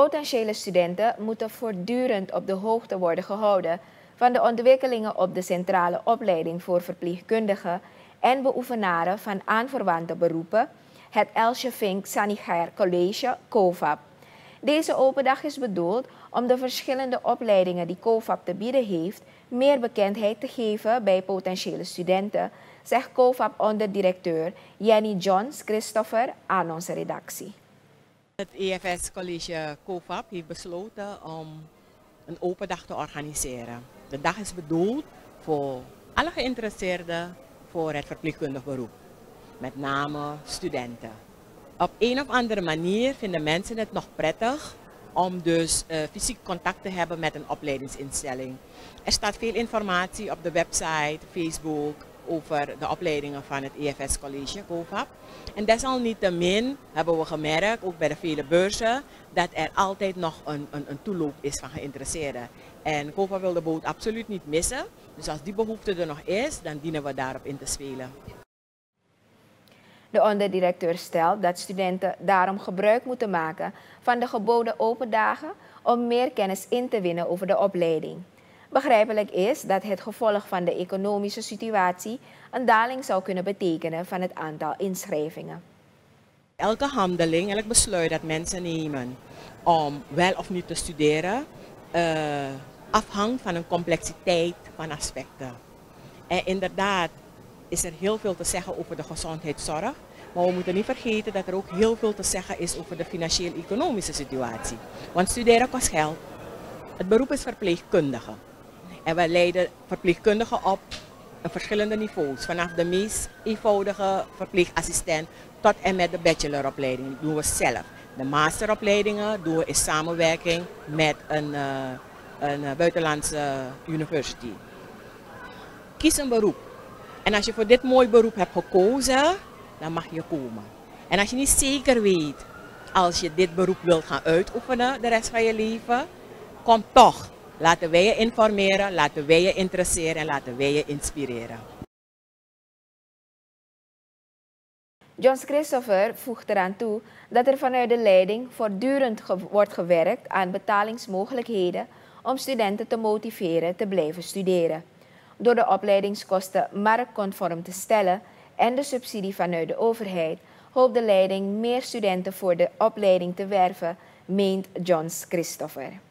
Potentiële studenten moeten voortdurend op de hoogte worden gehouden van de ontwikkelingen op de centrale opleiding voor verpleegkundigen en beoefenaren van aanverwante beroepen, het Elsje Vink Sanitair College, COVAP. Deze open dag is bedoeld om de verschillende opleidingen die COVAP te bieden heeft meer bekendheid te geven bij potentiële studenten, zegt COVAP onderdirecteur Jenny Johns Christopher aan onze redactie. Het EFS College COVAP heeft besloten om een open dag te organiseren. De dag is bedoeld voor alle geïnteresseerden voor het verpleegkundig beroep. Met name studenten. Op een of andere manier vinden mensen het nog prettig om dus uh, fysiek contact te hebben met een opleidingsinstelling. Er staat veel informatie op de website, Facebook, over de opleidingen van het EFS College, COVAP. En desalniettemin hebben we gemerkt, ook bij de vele beurzen, dat er altijd nog een, een, een toeloop is van geïnteresseerden. En COVAP wil de boot absoluut niet missen. Dus als die behoefte er nog is, dan dienen we daarop in te spelen. De onderdirecteur stelt dat studenten daarom gebruik moeten maken van de geboden open dagen om meer kennis in te winnen over de opleiding. Begrijpelijk is dat het gevolg van de economische situatie een daling zou kunnen betekenen van het aantal inschrijvingen. Elke handeling, elk besluit dat mensen nemen om wel of niet te studeren, uh, afhangt van een complexiteit van aspecten. En inderdaad is er heel veel te zeggen over de gezondheidszorg. Maar we moeten niet vergeten dat er ook heel veel te zeggen is over de financieel-economische situatie. Want studeren kost geld. Het beroep is verpleegkundige. En wij leiden verpleegkundigen op verschillende niveaus. Vanaf de meest eenvoudige verpleegassistent tot en met de bacheloropleiding. Dat doen we zelf. De masteropleidingen doen we in samenwerking met een, uh, een buitenlandse university. Kies een beroep. En als je voor dit mooi beroep hebt gekozen, dan mag je komen. En als je niet zeker weet, als je dit beroep wilt gaan uitoefenen de rest van je leven, kom toch. Laten wij je informeren, laten wij je interesseren en laten wij je inspireren. Johns Christopher voegt eraan toe dat er vanuit de leiding voortdurend wordt gewerkt aan betalingsmogelijkheden om studenten te motiveren te blijven studeren. Door de opleidingskosten marktconform te stellen en de subsidie vanuit de overheid hoopt de leiding meer studenten voor de opleiding te werven, meent Johns Christopher.